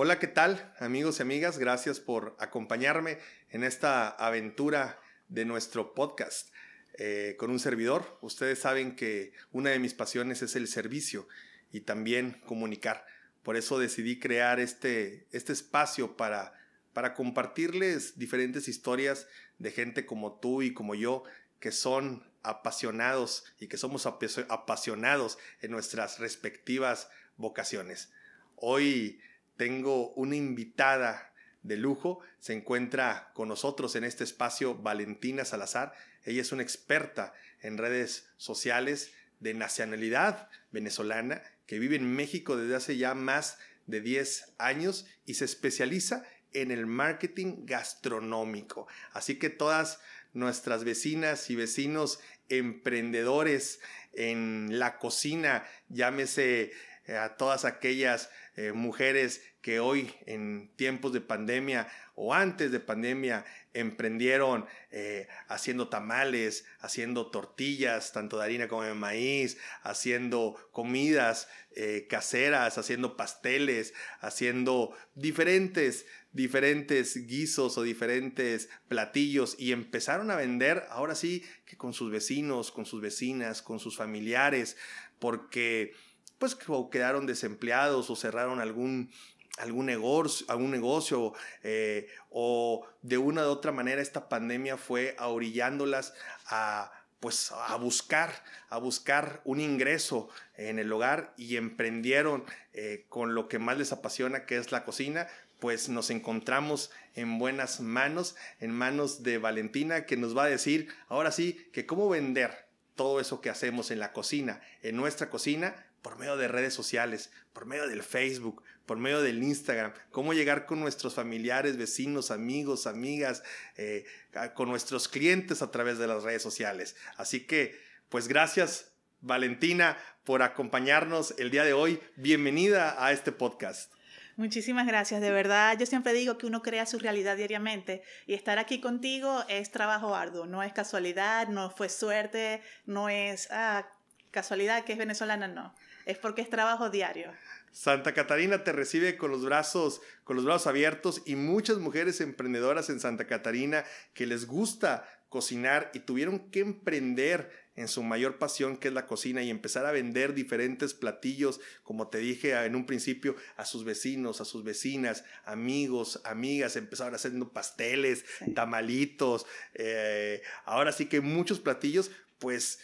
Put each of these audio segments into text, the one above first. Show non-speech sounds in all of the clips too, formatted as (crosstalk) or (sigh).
Hola, ¿qué tal amigos y amigas? Gracias por acompañarme en esta aventura de nuestro podcast eh, con un servidor. Ustedes saben que una de mis pasiones es el servicio y también comunicar. Por eso decidí crear este, este espacio para, para compartirles diferentes historias de gente como tú y como yo que son apasionados y que somos apasionados en nuestras respectivas vocaciones. Hoy tengo una invitada de lujo. Se encuentra con nosotros en este espacio Valentina Salazar. Ella es una experta en redes sociales de nacionalidad venezolana que vive en México desde hace ya más de 10 años y se especializa en el marketing gastronómico. Así que todas nuestras vecinas y vecinos emprendedores en la cocina, llámese eh, a todas aquellas eh, mujeres que hoy en tiempos de pandemia o antes de pandemia emprendieron eh, haciendo tamales, haciendo tortillas, tanto de harina como de maíz, haciendo comidas eh, caseras, haciendo pasteles, haciendo diferentes, diferentes guisos o diferentes platillos y empezaron a vender ahora sí que con sus vecinos, con sus vecinas, con sus familiares, porque pues quedaron desempleados o cerraron algún, algún negocio, algún negocio eh, o de una u otra manera esta pandemia fue orillándolas a pues a buscar, a buscar un ingreso en el hogar y emprendieron eh, con lo que más les apasiona, que es la cocina, pues nos encontramos en buenas manos, en manos de Valentina, que nos va a decir ahora sí que cómo vender todo eso que hacemos en la cocina, en nuestra cocina, por medio de redes sociales, por medio del Facebook, por medio del Instagram, cómo llegar con nuestros familiares, vecinos, amigos, amigas, eh, con nuestros clientes a través de las redes sociales. Así que, pues gracias, Valentina, por acompañarnos el día de hoy. Bienvenida a este podcast. Muchísimas gracias, de verdad. Yo siempre digo que uno crea su realidad diariamente y estar aquí contigo es trabajo arduo, no es casualidad, no fue suerte, no es ah, casualidad que es venezolana, no es porque es trabajo diario. Santa Catarina te recibe con los brazos, con los brazos abiertos y muchas mujeres emprendedoras en Santa Catarina que les gusta cocinar y tuvieron que emprender en su mayor pasión que es la cocina y empezar a vender diferentes platillos, como te dije en un principio, a sus vecinos, a sus vecinas, amigos, amigas, empezaron haciendo pasteles, tamalitos, eh, ahora sí que muchos platillos, pues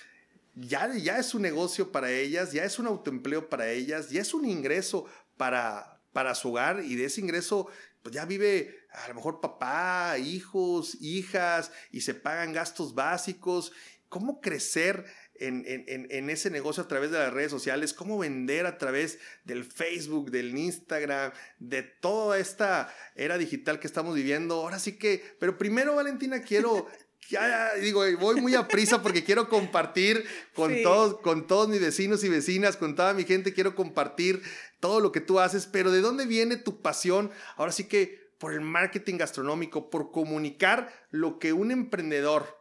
ya, ya es un negocio para ellas, ya es un autoempleo para ellas, ya es un ingreso para, para su hogar y de ese ingreso pues ya vive a lo mejor papá, hijos, hijas y se pagan gastos básicos. ¿Cómo crecer en, en, en, ese negocio a través de las redes sociales? ¿Cómo vender a través del Facebook, del Instagram, de toda esta era digital que estamos viviendo? Ahora sí que, pero primero Valentina, quiero (laughs) ya, digo, voy muy a prisa porque quiero compartir con, todos, con todos mis vecinos y vecinas, con toda mi gente, quiero compartir todo lo que tú haces, pero ¿de dónde viene tu pasión? Ahora sí que por el marketing gastronómico, por comunicar lo que un emprendedor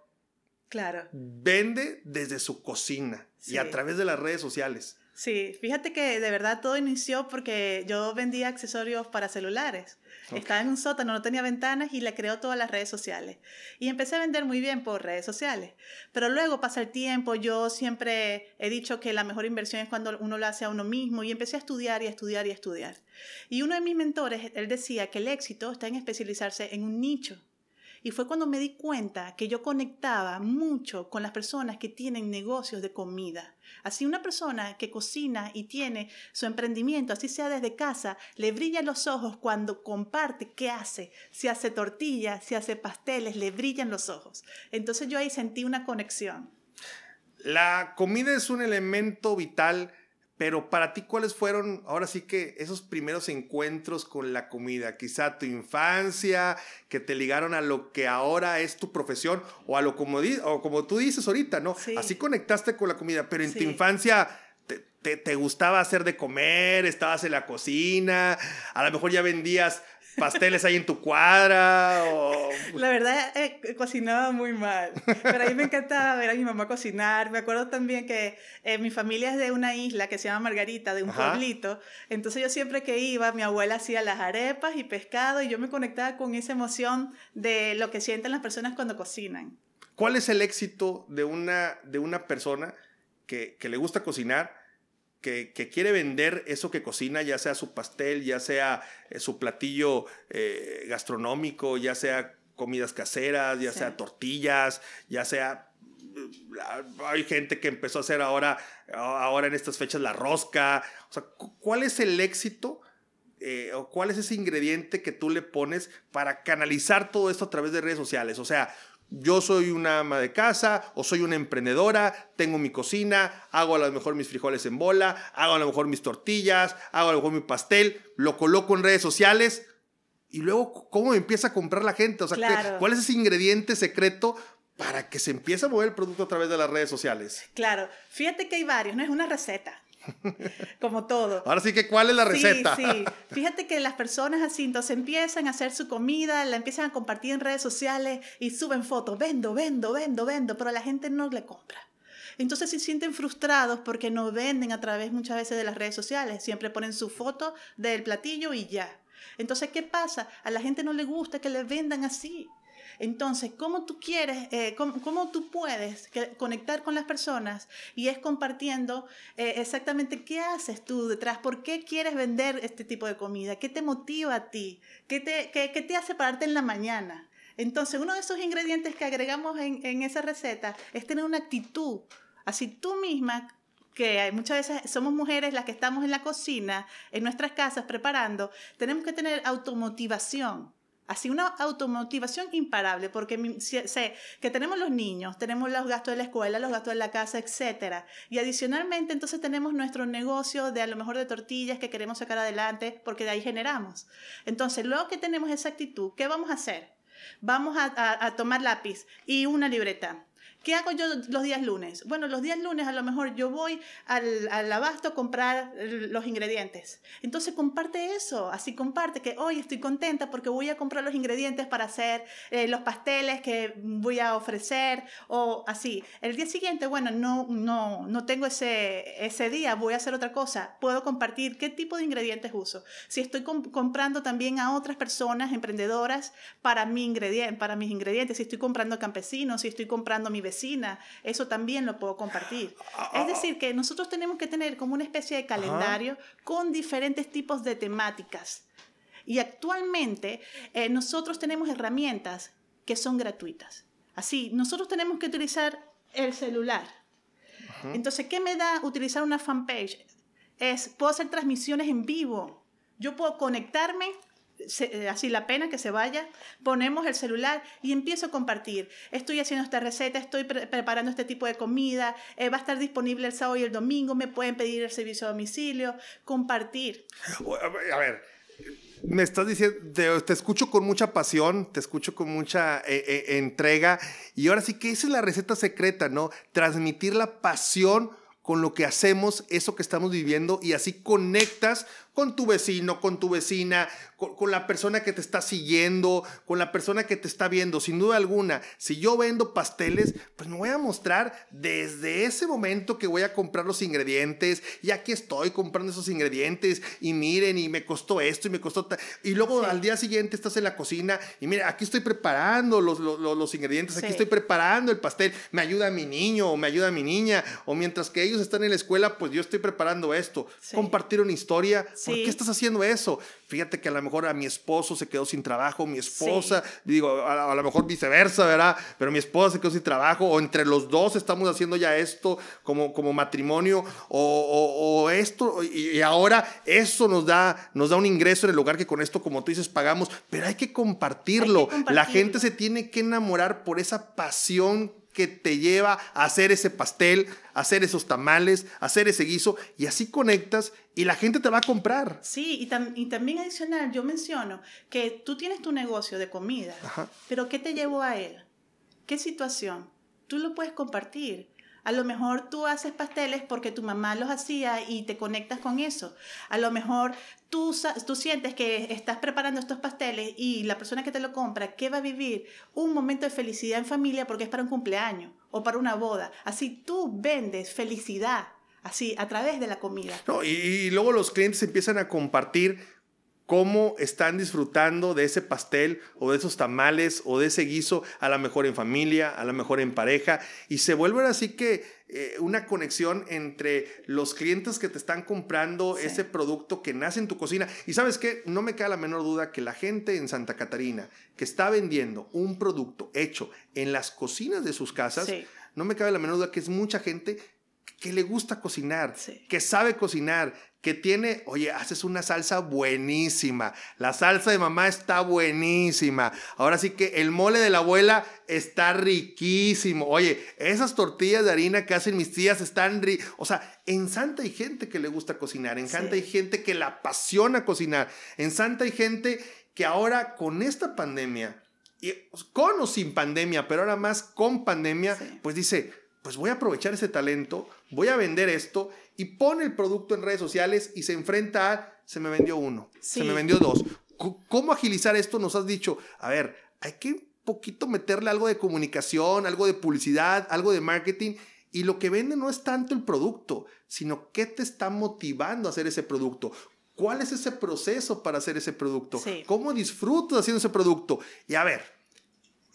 claro. vende desde su cocina y a través de las redes sociales. Sí, fíjate que de verdad todo inició porque yo vendía accesorios para celulares. Estaba en un sótano, no tenía ventanas y le creó todas las redes sociales. Y empecé a vender muy bien por redes sociales. Pero luego pasa el tiempo, yo siempre he dicho que la mejor inversión es cuando uno lo hace a uno mismo y empecé a estudiar y a estudiar y a estudiar. Y uno de mis mentores, él decía que el éxito está en especializarse en un nicho. Y fue cuando me di cuenta que yo conectaba mucho con las personas que tienen negocios de comida. Así una persona que cocina y tiene su emprendimiento, así sea desde casa, le brillan los ojos cuando comparte qué hace. Si hace tortillas, si hace pasteles, le brillan los ojos. Entonces yo ahí sentí una conexión. La comida es un elemento vital pero para ti, ¿cuáles fueron ahora sí que esos primeros encuentros con la comida? Quizá tu infancia, que te ligaron a lo que ahora es tu profesión o a lo como, o como tú dices ahorita, ¿no? Así conectaste con la comida, pero en tu infancia te, te, gustaba hacer de comer, estabas en la cocina, a lo mejor ya vendías pasteles hay en tu cuadra? O... La verdad, he cocinado muy mal, pero a mí me encantaba ver a mi mamá cocinar. Me acuerdo también que eh, mi familia es de una isla que se llama Margarita, de un pueblito. Entonces yo siempre que iba, mi abuela hacía las arepas y pescado y yo me conectaba con esa emoción de lo que sienten las personas cuando cocinan. ¿Cuál es el éxito de una, de una persona que, que le gusta cocinar? Que, quiere vender eso que cocina, ya sea su pastel, ya sea eh, su platillo eh, gastronómico, ya sea comidas caseras, ya sea tortillas, ya sea... Eh, hay gente que empezó a hacer ahora, ahora en estas fechas la rosca. O sea, ¿cuál es el éxito? o cuál es ese ingrediente que tú le pones para canalizar todo esto a través de redes sociales. O sea, yo soy una ama de casa o soy una emprendedora, tengo mi cocina, hago a lo mejor mis frijoles en bola, hago a lo mejor mis tortillas, hago a lo mejor mi pastel, lo coloco en redes sociales y luego cómo empieza a comprar la gente, o sea, ¿cuál es ese ingrediente secreto para que se empiece a mover el producto a través de las redes sociales? Claro, fíjate que hay varios, no es una receta. (laughs) Como todo. Ahora sí que, ¿cuál es la receta? Sí, sí. Fíjate que las personas así, entonces empiezan a hacer su comida, la empiezan a compartir en redes sociales y suben fotos, vendo, vendo, vendo, vendo, pero la gente no le compra. Entonces se sienten frustrados porque no venden a través muchas veces de las redes sociales. Siempre ponen su foto del platillo y ya. Entonces, ¿qué pasa? A la gente no le gusta que le vendan así. Entonces, ¿cómo tú quieres, eh, cómo, tú puedes conectar con las personas? Y es compartiendo eh, exactamente qué haces tú detrás, por qué quieres vender este tipo de comida, qué te motiva a ti, qué te, hace pararte en la mañana. Entonces, uno de esos ingredientes que agregamos en, en esa receta es tener una actitud. Así tú misma que muchas veces somos mujeres las que estamos en la cocina, en nuestras casas preparando, tenemos que tener automotivación. Así una automotivación imparable, porque sé que tenemos los niños, tenemos los gastos de la escuela, los gastos de la casa, etc. Y adicionalmente entonces tenemos nuestro negocio de a lo mejor de tortillas que queremos sacar adelante porque de ahí generamos. Entonces, luego que tenemos esa actitud, ¿qué vamos a hacer? Vamos a tomar lápiz y una libreta ¿Qué hago yo los días lunes? Bueno, los días lunes a lo mejor yo voy al, al, abasto a comprar los ingredientes. Entonces comparte eso, así comparte que hoy estoy contenta porque voy a comprar los ingredientes para hacer eh, los pasteles que voy a ofrecer o así. El día siguiente, bueno, no, no, no tengo ese, ese día, voy a hacer otra cosa. Puedo compartir qué tipo de ingredientes uso. Si estoy comprando también a otras personas emprendedoras para, mi ingredient para mis ingredientes, si estoy comprando campesinos, si estoy comprando mi vecino eso también lo puedo compartir. Ah, ah, es decir, que nosotros tenemos que tener como una especie de calendario con diferentes tipos de temáticas. Y actualmente eh, nosotros tenemos herramientas que son gratuitas. Así, nosotros tenemos que utilizar el celular. Entonces, ¿qué me da utilizar una fanpage? Es, puedo hacer transmisiones en vivo. Yo puedo conectarme eh, así la pena que se vaya, ponemos el celular y empiezo a compartir. Estoy haciendo esta receta, estoy preparando este tipo de comida, eh, va a estar disponible el sábado y el domingo, me pueden pedir el servicio a domicilio, compartir. A ver, me estás diciendo, te, escucho con mucha pasión, te escucho con mucha eh, entrega y ahora sí que esa es la receta secreta, ¿no? Transmitir la pasión con lo que hacemos, eso que estamos viviendo y así conectas con tu vecino, con tu vecina, con, la persona que te está siguiendo, con la persona que te está viendo. Sin duda alguna, si yo vendo pasteles, pues me voy a mostrar desde ese momento que voy a comprar los ingredientes y aquí estoy comprando esos ingredientes y miren y me costó esto y me costó... Y luego al día siguiente estás en la cocina y mira, aquí estoy preparando los, los, ingredientes, aquí estoy preparando el pastel, me ayuda mi niño o me ayuda mi niña o mientras que ellos están en la escuela, pues yo estoy preparando esto. Compartir una historia ¿Por qué estás haciendo eso? Fíjate que a lo mejor a mi esposo se quedó sin trabajo, mi esposa, digo, a, lo mejor viceversa, ¿verdad? Pero mi esposa se quedó sin trabajo, o entre los dos estamos haciendo ya esto como, como matrimonio, o, esto, y, ahora eso nos da, nos da un ingreso en el lugar que con esto, como tú dices, pagamos, pero hay que compartirlo. Hay que compartirlo. La gente se tiene que enamorar por esa pasión que te lleva a hacer ese pastel, a hacer esos tamales, a hacer ese guiso, y así conectas y la gente te va a comprar. Sí, y, también adicional, yo menciono que tú tienes tu negocio de comida, pero ¿qué te llevó a él? ¿Qué situación? Tú lo puedes compartir. A lo mejor tú haces pasteles porque tu mamá los hacía y te conectas con eso. A lo mejor tú, sientes que estás preparando estos pasteles y la persona que te lo compra, que va a vivir un momento de felicidad en familia porque es para un cumpleaños o para una boda. Así tú vendes felicidad, así a través de la comida. y, y luego los clientes empiezan a compartir cómo están disfrutando de ese pastel o de esos tamales o de ese guiso, a lo mejor en familia, a lo mejor en pareja, y se vuelve así que eh, una conexión entre los clientes que te están comprando ese producto que nace en tu cocina. Y sabes qué, no me queda la menor duda que la gente en Santa Catarina que está vendiendo un producto hecho en las cocinas de sus casas, no me cabe la menor duda que es mucha gente que le gusta cocinar, que sabe cocinar, que tiene, oye, haces una salsa buenísima, la salsa de mamá está buenísima, ahora sí que el mole de la abuela está riquísimo, oye, esas tortillas de harina que hacen mis tías están ricas, o sea, en Santa hay gente que le gusta cocinar, en Santa hay gente que la apasiona cocinar, en Santa hay gente que ahora con esta pandemia, con o sin pandemia, pero ahora más con pandemia, pues dice, pues voy a aprovechar ese talento, voy a vender esto y pone el producto en redes sociales y se enfrenta a, se me vendió uno, se me vendió dos. ¿Cómo agilizar esto? Nos has dicho, a ver, hay que un poquito meterle algo de comunicación, algo de publicidad, algo de marketing. Y lo que vende no es tanto el producto, sino qué te está motivando a hacer ese producto. ¿Cuál es ese proceso para hacer ese producto? ¿Cómo disfrutas haciendo ese producto? Y a ver,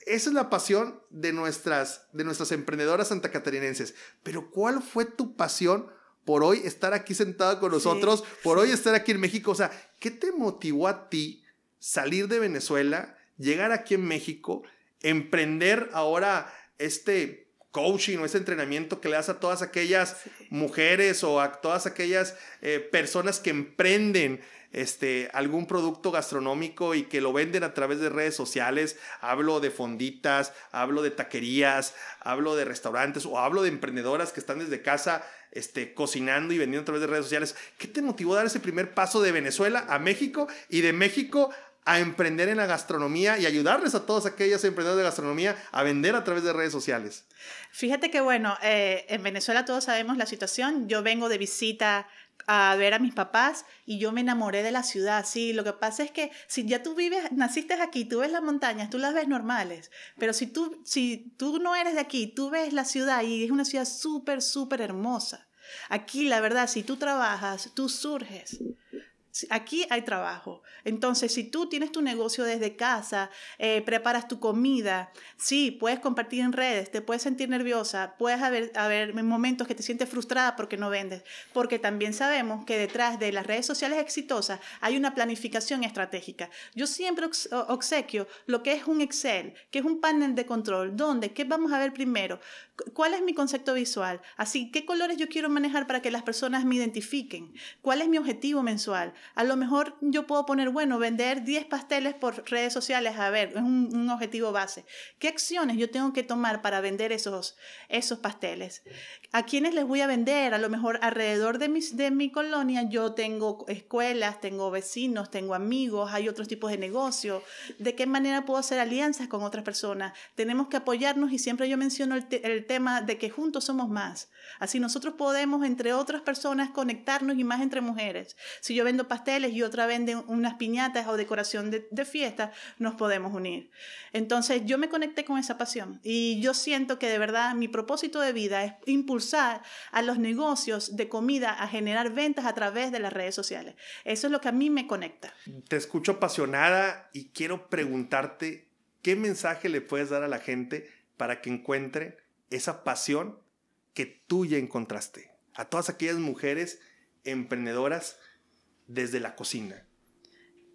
esa es la pasión de nuestras, de nuestras emprendedoras santacatarinenses. Pero ¿cuál fue tu pasión por hoy estar aquí sentado con nosotros, por hoy estar aquí en México? O sea, ¿qué te motivó a ti salir de Venezuela, llegar aquí en México, emprender ahora este coaching o este entrenamiento que le das a todas aquellas mujeres o a todas aquellas eh, personas que emprenden este, algún producto gastronómico y que lo venden a través de redes sociales. Hablo de fonditas, hablo de taquerías, hablo de restaurantes o hablo de emprendedoras que están desde casa este, cocinando y vendiendo a través de redes sociales. ¿Qué te motivó a dar ese primer paso de Venezuela a México y de México a emprender en la gastronomía y ayudarles a todos aquellos emprendedores de gastronomía a vender a través de redes sociales? Fíjate que bueno, eh, en Venezuela todos sabemos la situación. Yo vengo de visita a ver a mis papás y yo me enamoré de la ciudad. Sí, lo que pasa es que si ya tú vives, naciste aquí, tú ves las montañas, tú las ves normales, pero si tú, si tú no eres de aquí, tú ves la ciudad y es una ciudad súper, súper hermosa. Aquí, la verdad, si tú trabajas, tú surges. Aquí hay trabajo. Entonces, si tú tienes tu negocio desde casa, eh, preparas tu comida, sí, puedes compartir en redes, te puedes sentir nerviosa, puedes haber, momentos que te sientes frustrada porque no vendes, porque también sabemos que detrás de las redes sociales exitosas hay una planificación estratégica. Yo siempre obsequio lo que es un Excel, que es un panel de control, donde, ¿qué vamos a ver primero? ¿Cuál es mi concepto visual? Así, ¿qué colores yo quiero manejar para que las personas me identifiquen? ¿Cuál es mi objetivo mensual? A lo mejor yo puedo poner, bueno, vender 10 pasteles por redes sociales, a ver, es un, objetivo base. ¿Qué acciones yo tengo que tomar para vender esos, esos pasteles? ¿A quiénes les voy a vender? A lo mejor alrededor de mi, de mi colonia yo tengo escuelas, tengo vecinos, tengo amigos, hay otros tipos de negocio. ¿De qué manera puedo hacer alianzas con otras personas? Tenemos que apoyarnos y siempre yo menciono el, el tema de que juntos somos más. Así nosotros podemos, entre otras personas, conectarnos y más entre mujeres. Si yo vendo pasteles y otra vende unas piñatas o decoración de, de fiesta, nos podemos unir. Entonces yo me conecté con esa pasión y yo siento que de verdad mi propósito de vida es impulsar a los negocios de comida a generar ventas a través de las redes sociales. Eso es lo que a mí me conecta. Te escucho apasionada y quiero preguntarte qué mensaje le puedes dar a la gente para que encuentre esa pasión que tú ya encontraste. A todas aquellas mujeres emprendedoras desde la cocina.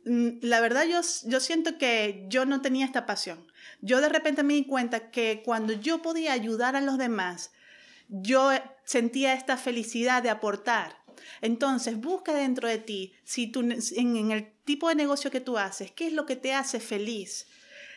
Mm, la verdad yo, yo siento que yo no tenía esta pasión. Yo de repente me di cuenta que cuando yo podía ayudar a los demás, yo sentía esta felicidad de aportar. Entonces, busca dentro de ti, si tú, en el tipo de negocio que tú haces, qué es lo que te hace feliz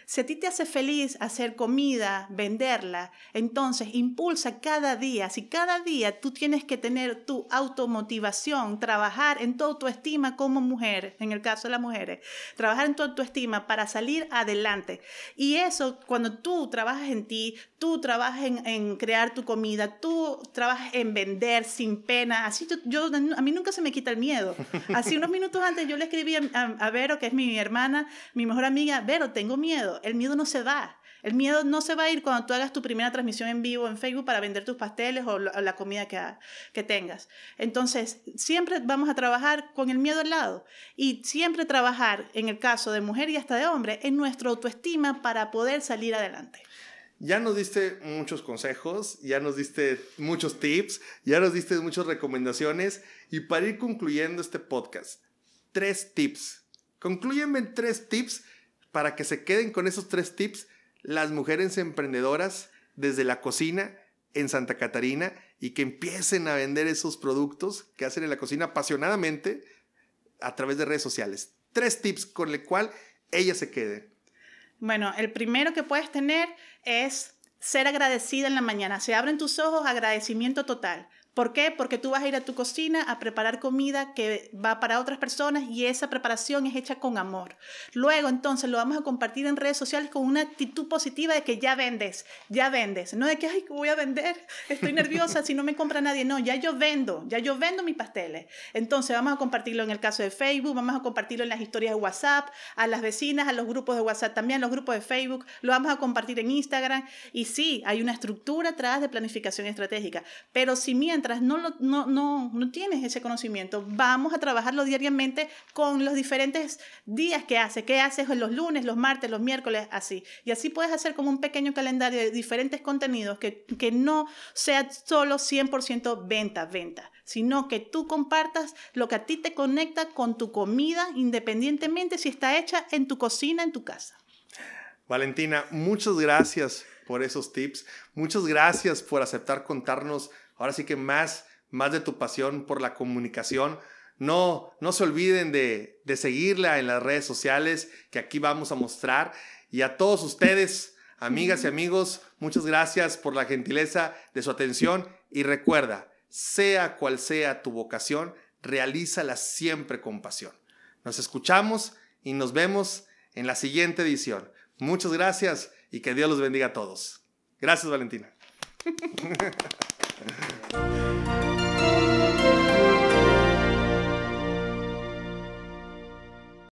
Si a ti te hace feliz hacer comida, venderla, entonces impulsa cada día. Si cada día tú tienes que tener tu automotivación, trabajar en tu autoestima como mujer, en el caso de las mujeres, trabajar en tu autoestima para salir adelante. Y eso, cuando tú trabajas en ti, tú trabajas en, crear tu comida, tú trabajas en vender sin pena. Así yo, a mí nunca se me quita el miedo. Así unos minutos antes yo le escribí a Vero, que es mi hermana, mi mejor amiga, Vero, tengo miedo. El miedo no se va. El miedo no se va a ir cuando tú hagas tu primera transmisión en vivo en Facebook para vender tus pasteles o la comida que, tengas. Entonces, siempre vamos a trabajar con el miedo al lado y siempre trabajar, en el caso de mujer y hasta de hombre, en nuestra autoestima para poder salir adelante. Ya nos diste muchos consejos, ya nos diste muchos tips, ya nos diste muchas recomendaciones y para ir concluyendo este podcast, tres tips. Concluyeme en tres tips para que se queden con esos tres tips las mujeres emprendedoras desde la cocina en Santa Catarina y que empiecen a vender esos productos que hacen en la cocina apasionadamente a través de redes sociales. Tres tips con el cual ella se quede. Bueno, el primero que puedes tener es ser agradecida en la mañana. Se abren tus ojos, agradecimiento total. ¿Por qué? Porque tú vas a ir a tu cocina a preparar comida que va para otras personas y esa preparación es hecha con amor. Luego entonces lo vamos a compartir en redes sociales con una actitud positiva de que ya vendes, ya vendes. No de que, ay, voy a vender, estoy nerviosa si no me compra nadie. No, ya yo vendo, ya yo vendo mis pasteles. Entonces vamos a compartirlo en el caso de Facebook, vamos a compartirlo en las historias de WhatsApp, a las vecinas, a los grupos de WhatsApp también, los grupos de Facebook, lo vamos a compartir en Instagram. Y sí, hay una estructura atrás de planificación estratégica, pero si mientras no, tienes ese conocimiento, vamos a trabajarlo diariamente con los diferentes días que hace, qué haces los lunes, los martes, los miércoles, así. Y así puedes hacer como un pequeño calendario de diferentes contenidos que, que no sea solo 100% venta, venta, sino que tú compartas lo que a ti te conecta con tu comida, independientemente si está hecha en tu cocina, en tu casa. Valentina, muchas gracias por esos tips. Muchas gracias por aceptar contarnos ahora sí que más, más de tu pasión por la comunicación. No, no se olviden de, de seguirla en las redes sociales que aquí vamos a mostrar. Y a todos ustedes, amigas y amigos, muchas gracias por la gentileza de su atención. Y recuerda, sea cual sea tu vocación, realízala siempre con pasión. Nos escuchamos y nos vemos en la siguiente edición. Muchas gracias y que Dios los bendiga a todos. Gracias, Valentina. (laughs) Yeah.